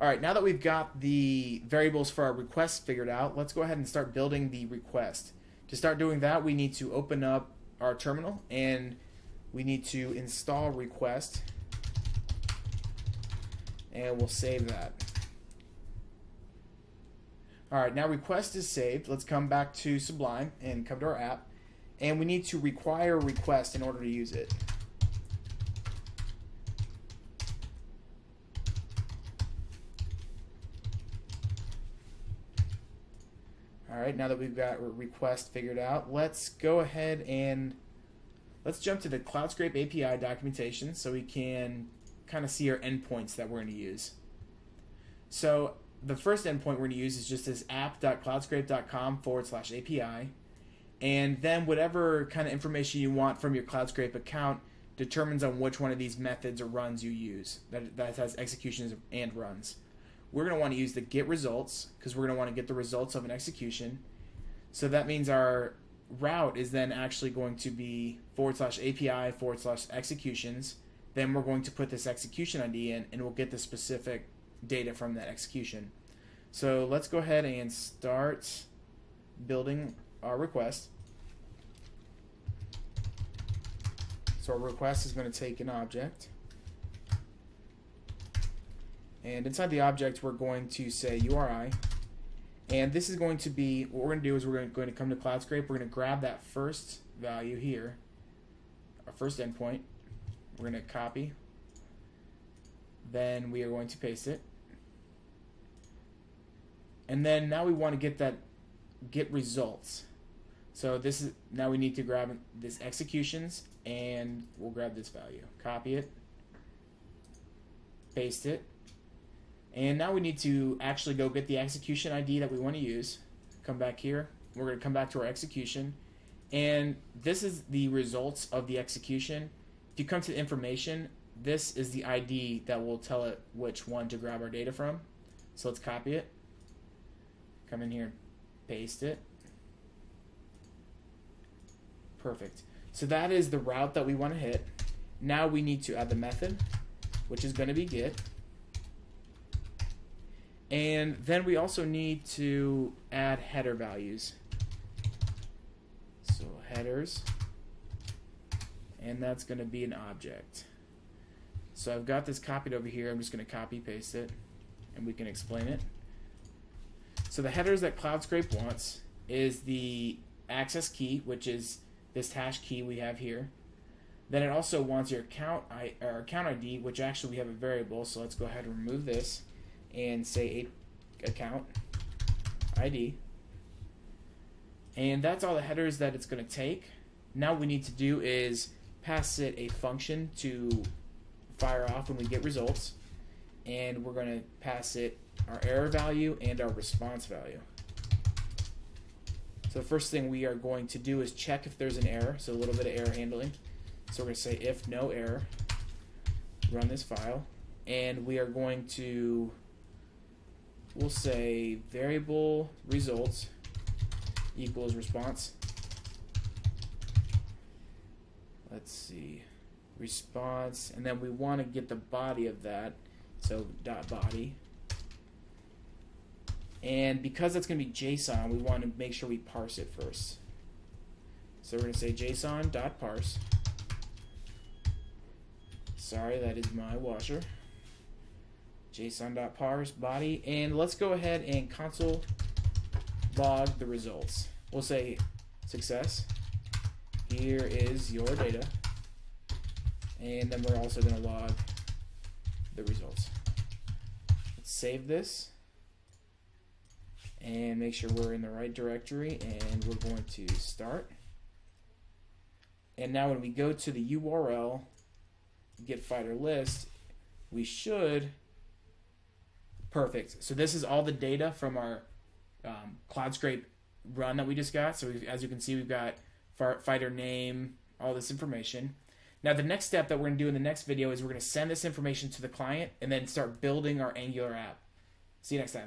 All right, now that we've got the variables for our request figured out, let's go ahead and start building the request. To start doing that, we need to open up our terminal and we need to install request and we'll save that. All right, now request is saved. Let's come back to Sublime and come to our app and we need to require request in order to use it. All right, now that we've got request figured out, let's go ahead and let's jump to the CloudScrape API documentation so we can kind of see our endpoints that we're going to use. So the first endpoint we're going to use is just this app.cloudscrape.com forward slash API. And then whatever kind of information you want from your CloudScrape account determines on which one of these methods or runs you use that, that has executions and runs we're going to want to use the get results because we're going to want to get the results of an execution. So that means our route is then actually going to be forward slash API forward slash executions. Then we're going to put this execution ID in and we'll get the specific data from that execution. So let's go ahead and start building our request. So our request is going to take an object. And inside the object, we're going to say URI. And this is going to be, what we're going to do is we're going to come to CloudScrape. We're going to grab that first value here, our first endpoint. We're going to copy. Then we are going to paste it. And then now we want to get that get results. So this is now we need to grab this executions and we'll grab this value. Copy it. Paste it. And now we need to actually go get the execution ID that we want to use. Come back here. We're going to come back to our execution. And this is the results of the execution. If you come to the information, this is the ID that will tell it which one to grab our data from. So let's copy it. Come in here paste it. Perfect. So that is the route that we want to hit. Now we need to add the method, which is going to be get. And then we also need to add header values. So headers, and that's going to be an object. So I've got this copied over here. I'm just going to copy paste it, and we can explain it. So the headers that CloudScrape wants is the access key, which is this hash key we have here. Then it also wants your account, I, or account ID, which actually we have a variable. So let's go ahead and remove this and say account ID. And that's all the headers that it's going to take. Now we need to do is pass it a function to fire off when we get results. And we're going to pass it our error value and our response value. So the first thing we are going to do is check if there's an error, so a little bit of error handling. So we're going to say if no error, run this file, and we are going to we'll say variable results equals response. Let's see, response, and then we want to get the body of that, so dot body. And because that's going to be JSON, we want to make sure we parse it first. So we're going to say JSON dot parse. Sorry, that is my washer json.parse body, and let's go ahead and console log the results. We'll say success. Here is your data. And then we're also going to log the results. Let's save this and make sure we're in the right directory and we're going to start. And now when we go to the URL get fighter list, we should Perfect. So this is all the data from our um, CloudScrape run that we just got. So as you can see, we've got fighter name, all this information. Now the next step that we're going to do in the next video is we're going to send this information to the client and then start building our Angular app. See you next time.